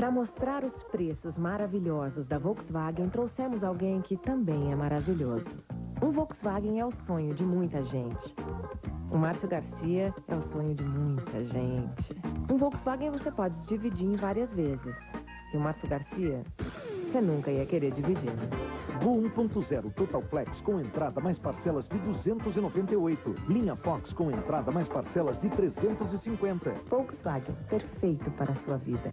Para mostrar os preços maravilhosos da Volkswagen, trouxemos alguém que também é maravilhoso. Um Volkswagen é o sonho de muita gente. O Márcio Garcia é o sonho de muita gente. Um Volkswagen você pode dividir em várias vezes. E o Márcio Garcia, você nunca ia querer dividir, Bu Gol 1.0 Total Flex com entrada mais parcelas de 298. Linha Fox com entrada mais parcelas de 350. Volkswagen, perfeito para a sua vida.